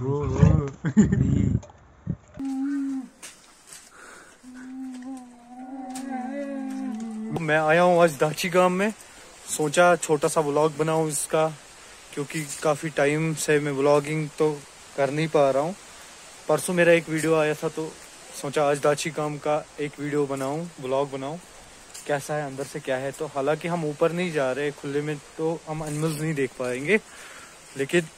मैं आया हूँ आज दाची गाँव में। सोचा छोटा सा व्लॉग बनाऊँ इसका, क्योंकि काफ़ी टाइम से मैं व्लॉगिंग तो कर नहीं पा रहा हूँ। परसों मेरा एक वीडियो आया था तो सोचा आज दाची गाँव का एक वीडियो बनाऊँ व्लॉग बनाऊँ। कैसा है, अंदर से क्या है? तो हालाँकि हम ऊपर नहीं जा रहे, खुले में तो हम एनिमल्स नहीं देख पाएँगे। लेकिन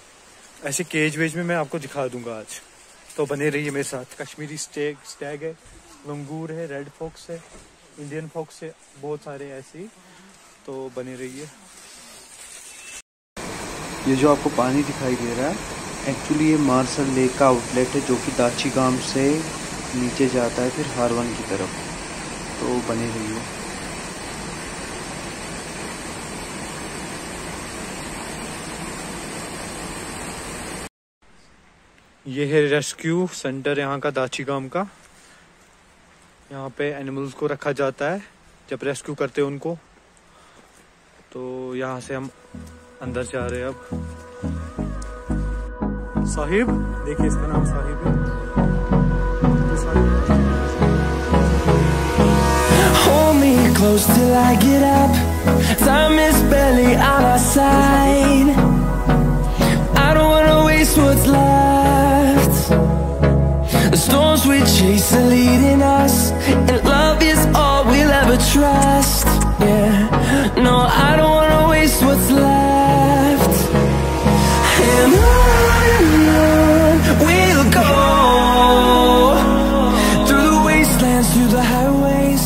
ऐसे केज वेज में मैं आपको दिखा दूँगा आज। तो बने रहिए मेरे साथ। कश्मीरी स्टेग स्टैग है लंगूर है रेड फॉक्स है इंडियन फॉक्स है, बहुत सारे ऐसे तो बने रहिए। ये जो आपको पानी दिखाई दे रहा है एक्चुअली ये मार्सल लेक का आउटलेट है, जो कि दाची गाँव से नीचे जाता है, फिर हारवन की तरफ़। तो बने रहिए। ये है रेस्क्यू सेंटर यहाँ का दाची गाँव का यहाँ पे एनिमल्स को रखा जाता है जब रेस्क्यू करते हैं उनको तो यहाँ से हम अंदर जा रहे हैं अब साहिब, देखिए इसका नाम साहिब है close till I get up. Time is barely on our side. I don't wanna waste what's left. The leading us, and love is all we'll ever trust. Yeah, no, I don't wanna waste what's left. And on we'll go through the wastelands, through the highways,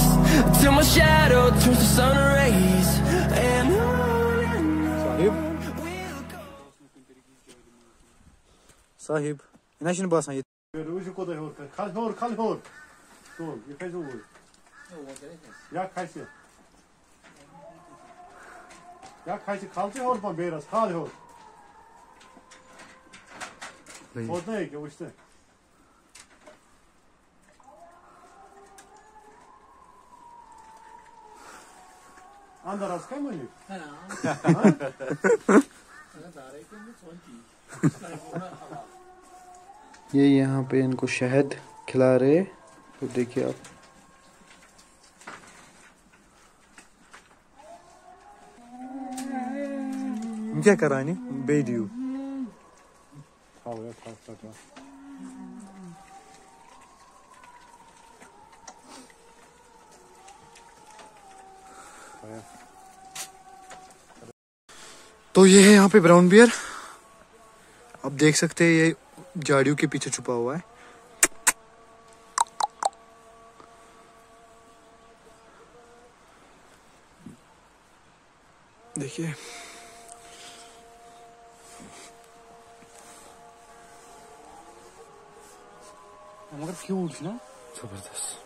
till my shadow turns to sun rays. And on Uzi kodaj hor, kal hor, kal hor. To, je kaj zelo. Ja, kaj si? Ja, kaj si, kal si hor, pa beras, kal hor. Odnej, ga ušte. Anda raskay mı oluyor? Ha. Ha? Sana daha rekim mi son ki? Sana buna hava. ये यहाँ पे इनको शहद खिला रहे तो देखिए आप क्या करानी. Kaya. तो ये है यहाँ पे ब्राउन बियर आप देख सकते हैं ये झाड़ियों के पीछे छुपा हुआ है। देखिए। मगर क्यों उठना ज़बरदस्त।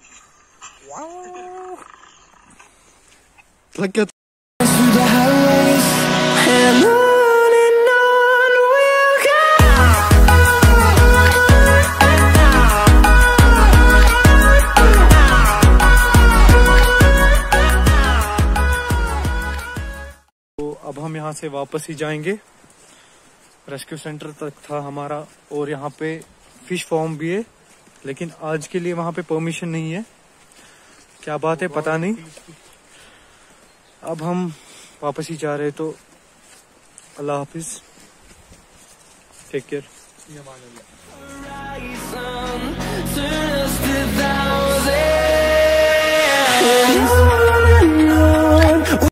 on we'll तो अब हम यहाँ से वापस ही जाएँगे। रेस्क्यू सेंटर तक था हमारा और यहाँ पे फ़िश फार्म भी है, लेकिन आज के लिए वहाँ पे परमिशन नहीं है। क्या बात है, पता नहीं। अब हम वापस ही जा रहे तो अल्लाह हाफिज। Take care